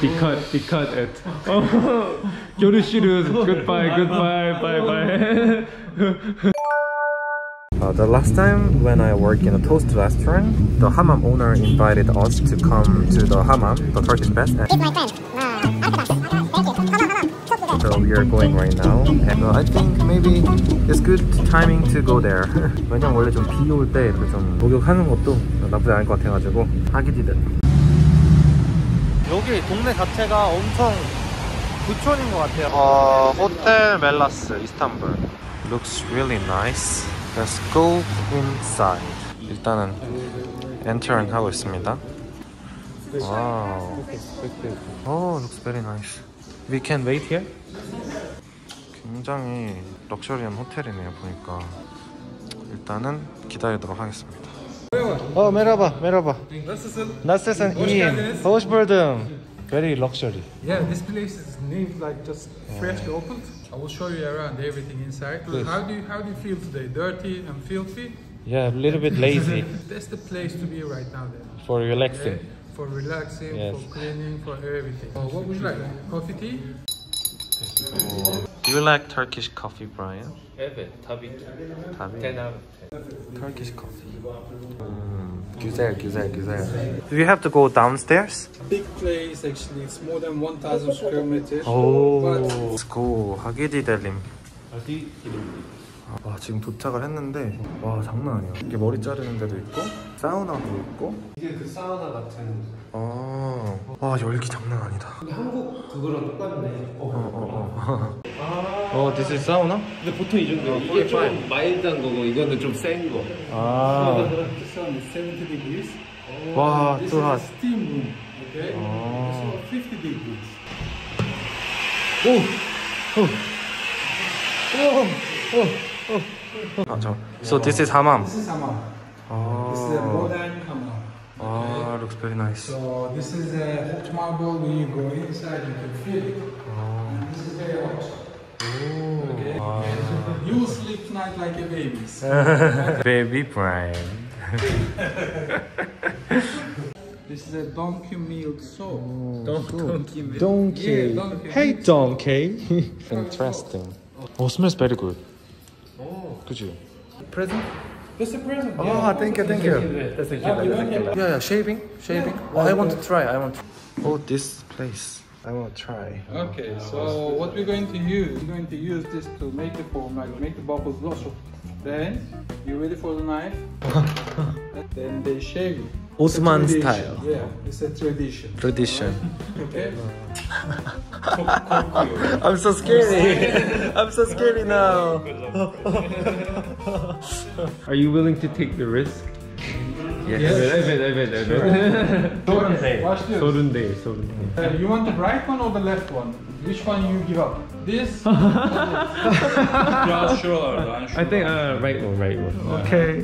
Be cut, be cut it. Oh, görüşürüz. Goodbye, goodbye, bye bye. Uh, the last time when I worked in a toast restaurant, the hammam owner invited us to come to the hammam, the Turkish bath. and- my friend. So we are going right now, and uh, I think maybe it's good timing to go there. 왜냐면 원래 좀 비 올 때 이렇게 좀 목욕하는 것도 나쁘지 않을 것 같아가지고 하기디들. 여기 동네 자체가 엄청 부촌인 것 같아요. 어, 호텔 멜라스 이스탄불. Looks really nice. Let's go inside. 일단은 엔터링 하고 있습니다. 와우. Oh, looks very nice. We can wait here? 굉장히 럭셔리한 호텔이네요 보니까 일단은 기다리도록 하겠습니다 Oh merhaba, merhaba. Nasılsın? Nasılsın? Hoş İyiyim. Geldiniz. Hoş buldum. Very luxury. Yeah, this place is new, like just freshly opened. I will show you around everything inside. Please. How do you how do you feel today? Dirty and filthy? Yeah, a little bit lazy. That's the place to be right now then. For relaxing. For relaxing, yes. for cleaning, for everything. What would you like? Coffee tea? Do you like Turkish coffee, Brian? Evet, tabii ki. Tabii. Tenar. Turkish coffee. Mm, güzel, güzel, güzel. Do you have to go downstairs? Big place actually. It's more than 1,000 square meters. Oh, But let's go. 하기디델림. 어디 와 지금 도착을 했는데 와 장난 아니야 이게 머리 자르는 데도 있고 사우나도 있고 이게 그 사우나 같은. 아 와 열기 장난 아니다 근데 한국 그거랑 똑같네. 어 어어 어 this is 사우나? 근데 보통 이 정도. 이게 좀 마일드한 거고 이거는 좀 센 거. 아 the sun is 70 degrees. 와, too hot. steam room. Okay. Oh. So 50 degrees. 아, 저. So this is hammam. This is hammam. This is a 아, modern hammam. 아 Looks very nice. So this is a hot marble. When you go inside, you can feel it. Oh. And this is very hot. Ooh, okay. Wow. You sleep tonight like a baby. So. baby prime. this is a donkey milk soap. Oh, Don donkey milk. Donkey. Yeah, donkey. Hey, donkey. Interesting. Oh, smells very good. Oh. Could you? Present? Just a present. Oh, thank you, thank you. That's a Ah, you want it? Yeah, yeah, shaving, shaving. Oh, I want to try. I want. To... Oh, this place. I want to try. Okay, so what we're going to use, we're going to use this to make the foam, like make the bubbles blow. Then, you ready for the knife? then they shave you. Osman style. Yeah, it's a tradition. Tradition. Okay? I'm so scary. I'm so scary now. Are you willing to take the risk? Yes. Evet, evet, evet. Watch this. Sorun değil, sorun değil. Uh, you want the right one or the left one? Which one you give up? This? Biraz şuralarda. hani I think uh, right one, right one. Okay.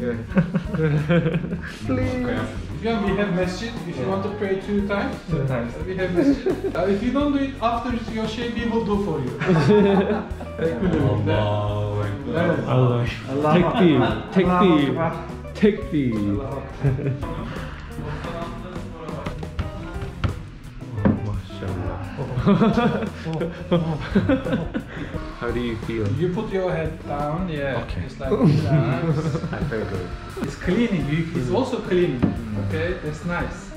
Please. Yeah, we have masjid. If you want to pray two times, Two times. we have masjid. Uh, if you don't do it after your shave, we will do for you. Evet. Allah. Tekbir, tekbir, tekbir. How do you feel? You put your head down, yeah. Okay. It's like relax. I feel good. It's cleaning. It's also cleaning. Okay, that's nice.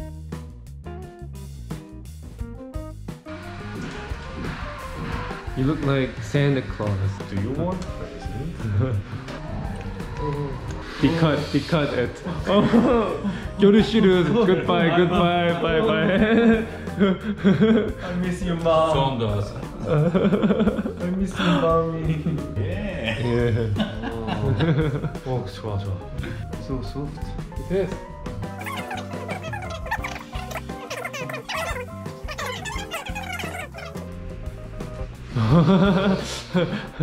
You look like Santa Claus. Do you want Be cut, be cut it. Oh, görüşürüz. Goodbye, goodbye, bye bye. I miss you, mom. Son dozası. I miss you, mommy. yeah. 오, 좋아, 좋아. So soft. It is. The,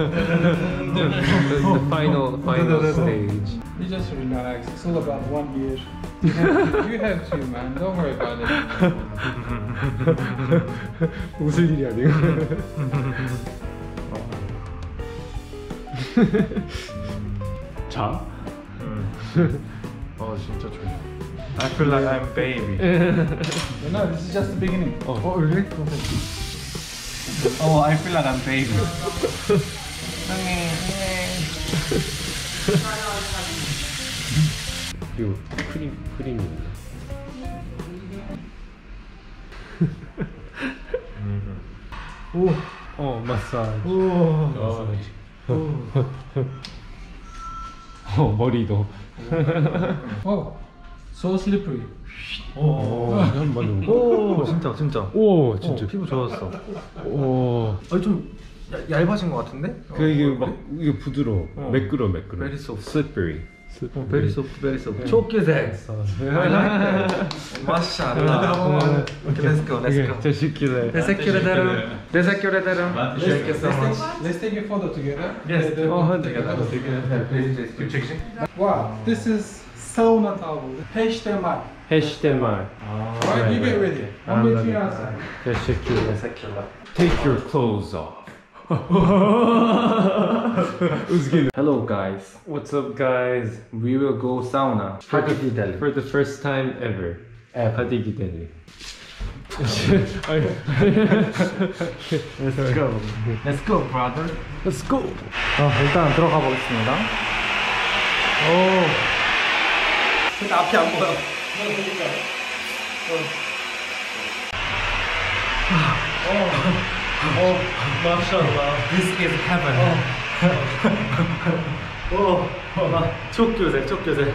the final, final stage. You just relax. It's all about one year. You have to, you have to man. Don't worry about it. 웃을 일이 아니고. 자? 아, 진짜 좋아. I feel like I'm baby. No, this is just the beginning. Oh. really? Oh, I feel like I'm baby. 이거 크림 크림이. 오. 어 마사지. 마사지. 어 머리도. Oh, So slippery. 오, 이건 맞는 거. 오, 진짜, 진짜. 오, 진짜. 어, 피부 좋았어. 오. 아니, 좀 야, 얇아진 것 같은데? 그 이게 막 이게 부드러워. 어. 매끄러 매끄러. Very soft. Slippery. 어, 베리 소프트 베리 소프트 초키세 마샤라 레츠고 레츠고 데세큐레 데세큐레데름 데세큐레데름 Thank you so much Let's take a photo together Yes, oh, together Please, please, please Wow, this is sauna towel. HDMI. 해시대말. Right, you get ready. I'm meeting you outside. 자식기래. Teşekkürler. Take your clothes off. 웃기네. Hello guys. What's up, guys? We will go sauna. For the, 하기 델리. for the first time ever. 하디기 델리. Let's go. Let's go, brother. Let's go. 어, 일단 들어가 보겠습니다. 오. 근데 앞이 안 보여. 오, 마샬라. This is heaven. 오, 와, 촉교세, 촉교세.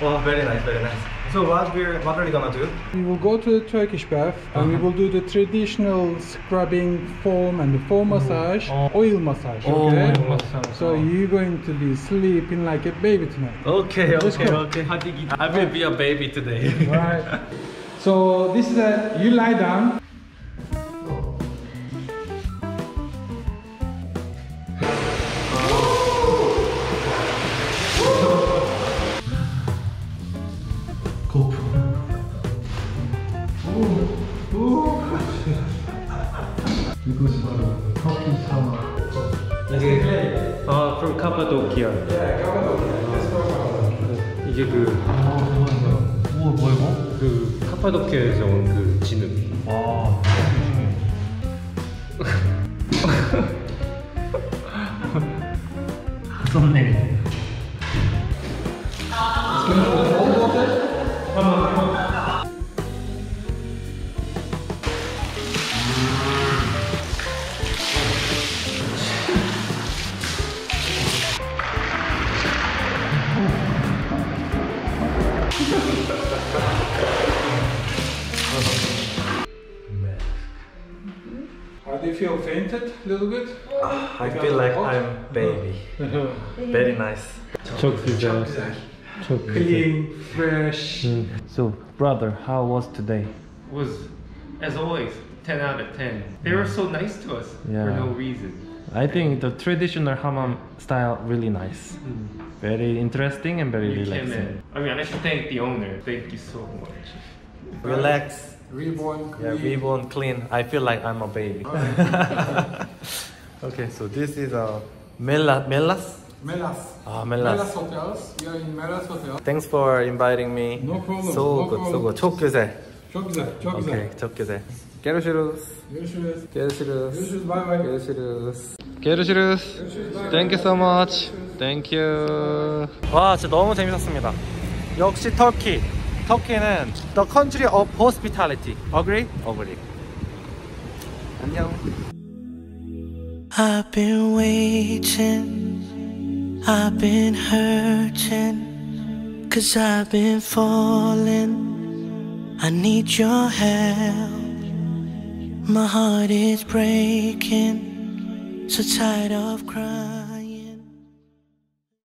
와, very nice, very nice. So what we're what are we gonna do? We will go to the Turkish bath and we uh-huh. will do the traditional scrubbing foam and the foam oh. massage, oh. oil massage. Oh, okay. So you're going to be sleeping like a baby tonight. Okay, Let's okay, go. okay. I will be a baby today. Right. So this is a you lie down. 아, from Cappadocia. 이게 그, 우와, 뭐야 이거? 그 카파도키아에서 온 그 진흙. 와. 썸네일. How do you feel? Fainted a little bit? I feel like I'm baby. Very nice. çok güzel. Çok güzel. Clean, fresh. Mm. So, brother, how was today? Was, as always, 10 out of 10. They were so nice to us for no reason. I think the traditional hammam style really nice. Very interesting and very You relaxing. can, I mean, I should thank the owner. Thank you so much. Relax. Reborn, clean. Yeah, clean. reborn clean. I feel like I'm a baby. okay, so this is a Mela, Melas. Melas. Ah, Melas Melas. Hotels. We are in Melas Hotel. Thanks for inviting me. No problem, So no good, so good. çok güzel. Çok güzel, çok güzel. Okay, çok güzel. Görüşürüz. Görüşürüz. görüşürüz. Görüşürüz, bye bye. görüşürüz. görüşürüz. Thank you so much. Thank you. 와, 진짜 너무 재밌었습니다. 역시 터키. 터키는 the country of hospitality. Agree? Agree. 안녕. I've been waiting, I've been hurting, cause I've been falling. I need your help. My heart is breaking, so tired of crying.